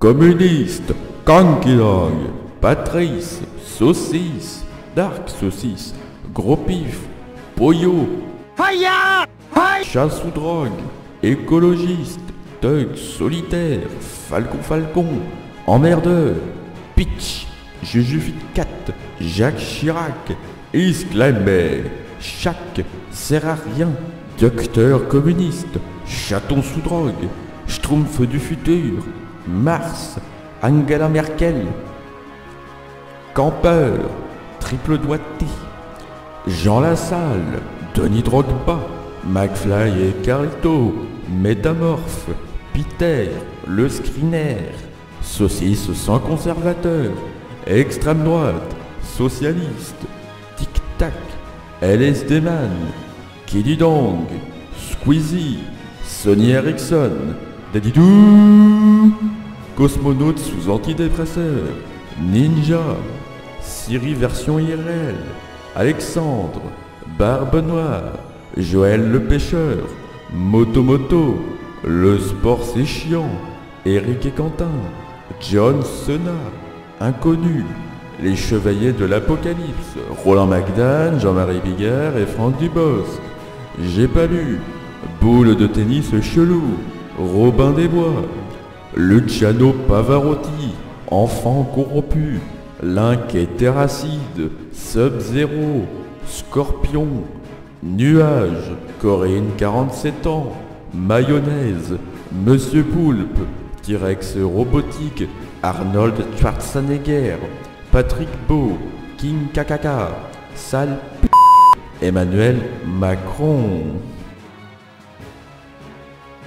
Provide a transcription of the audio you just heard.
communiste, Kankidog, Patrice, Saucisse, Dark Saucisse, Gros Pif, Poyo, Chasse ou drogue, écologiste, Thug solitaire, Falcon Falcon, Emmerdeur, Pitch, Jujufit 4, Jacques Chirac, Isclamber, Chac, sert à rien, Docteur communiste, Chaton sous drogue, Schtroumpf du futur, Mars, Angela Merkel, Campeur, Triple Doigté, Jean Lassalle, Denis Drogba, McFly et Carlito, Métamorphe, Peter, Le Screener, Saucisse sans conservateur, Extrême droite, Socialiste, Tic Tac, LSD Man, Kiddy Dong, Squeezie, Sonny Erickson, Daddy Doo, Cosmonaute sous antidépresseur, Ninja, Siri version IRL, Alexandre, Barbe Noire, Joël le pêcheur, Moto Moto, Le sport c'est chiant, Eric et Quentin, John Sena, Inconnu, Les Chevaliers de l'Apocalypse, Roland McDan, Jean-Marie Bigard et Franck Dubosc. J'ai pas lu, Boule de tennis chelou, Robin des Bois, Luciano Pavarotti, Enfant corrompu, Link Terracide, Sub-Zero, Scorpion, Nuage, Corinne 47 ans, Mayonnaise, Monsieur Poulpe, T-Rex Robotique, Arnold Schwarzenegger, Patrick Beau, King Kakaka, P- Emmanuel Macron.